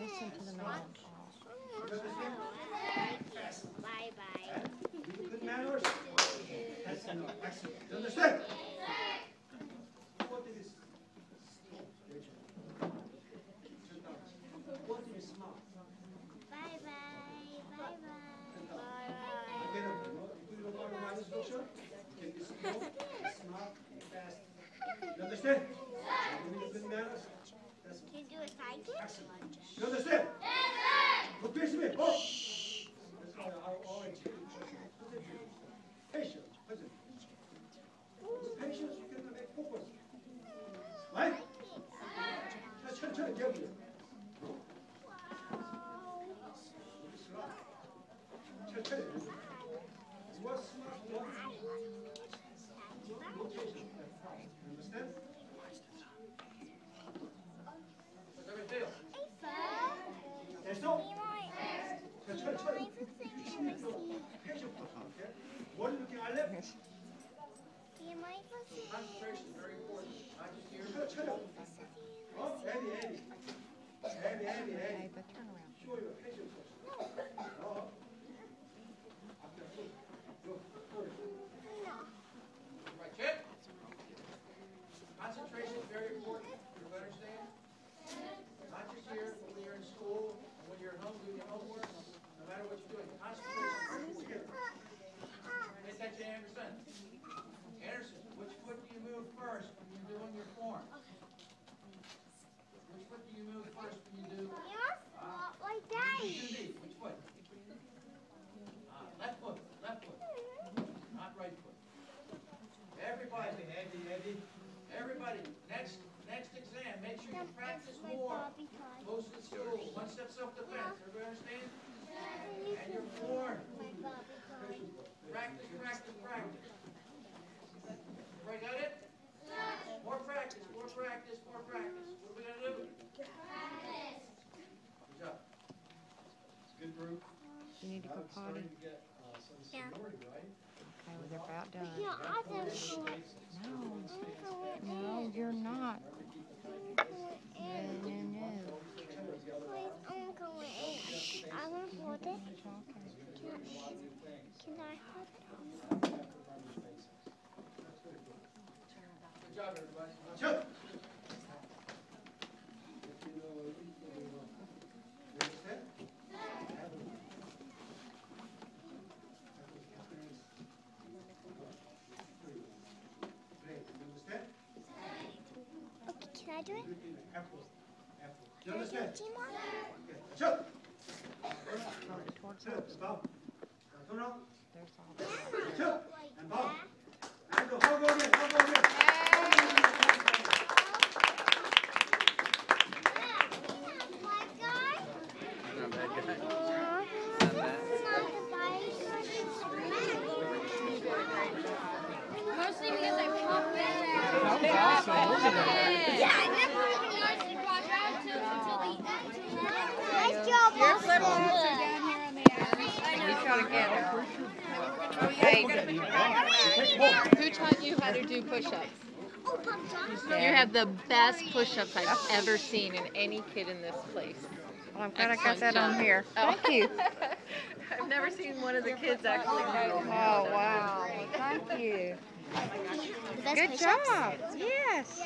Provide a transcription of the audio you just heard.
listen to the man. You understand? Bye bye. Good manners. Excellent. Excellent. Understand? What it is? What is smart? Bye bye. Bye bye. Again, you put it Excellent. You understand? Yes, sir. Repeat me. Oh. Patience. Listen. With patience, you can make focus. Right? 천천히, 천천히 기억해. 천천히. What you looking? Am I supposed to baby. Everybody, next next exam, make sure you practice more. Most of the school, one step self-defense. Everybody understand? And you're born. Practice, practice, practice. Everybody got it? You need to go potty. to get some Yeah. Okay, well, they're about done. Yeah, I think. No, no, you're not. No, no, no. Please, I'm going. I'm gonna hold it. Can I, can I hold it? Good job, everybody. I do it? You go, go, go go, go. Mostly because I popped in. There. End. We gotta get her. Yeah, Hey, you gotta put your back. who taught you how to do push-ups? Pop Johnson. You have the best push-ups I've ever seen in any kid in this place. Well, I'm glad I got Excellent that on here. Oh. Thank you. I've never seen one of the kids actually do Oh, wow. Thank you. Good job. Yes.